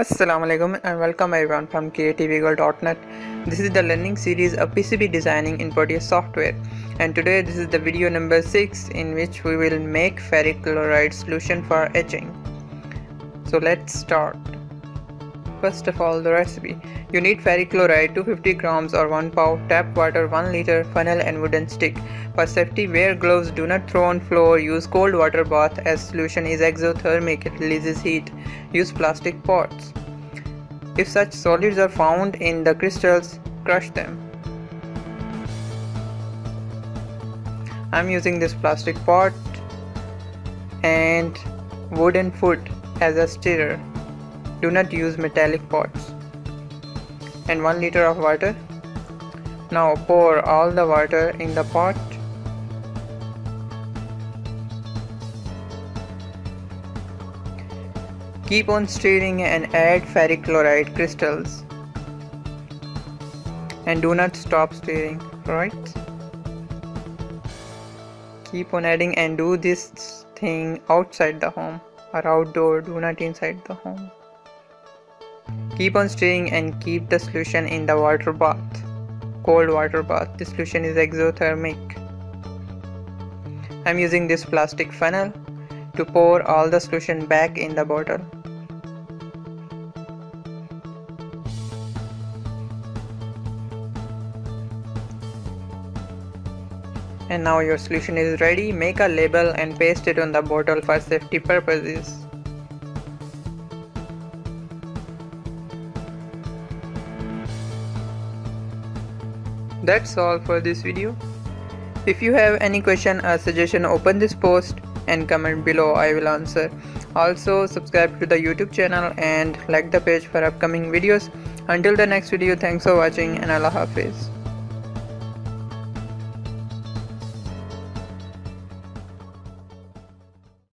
Assalamu alaikum and welcome everyone from creativeeagle.net. This is the learning series of PCB designing in Proteus software and today this is the video number 6 in which we will make ferric chloride solution for etching. So let's start. First of all the recipe. You need ferric chloride 250 grams or 1 pound, tap water 1 liter, funnel and wooden stick. For safety wear gloves, do not throw on floor, use cold water bath as solution is exothermic, it releases heat. Use plastic pots. If such solids are found in the crystals, crush them. I'm using this plastic pot and wooden foot as a stirrer. Do not use metallic pots. And 1 liter of water. Now pour all the water in the pot keep on stirring and add ferric chloride crystals and do not stop stirring right keep on adding and do this thing outside the home or outdoor do not inside the home Keep on stirring and keep the solution in the water bath. Cold water bath. The solution is exothermic. I'm using this plastic funnel to pour all the solution back in the bottle. And now your solution is ready. Make a label and paste it on the bottle for safety purposes. That's all for this video. If you have any question or suggestion open this post and comment below I will answer. Also subscribe to the YouTube channel and like the page for upcoming videos. Until the next video thanks for watching and Allah Hafiz.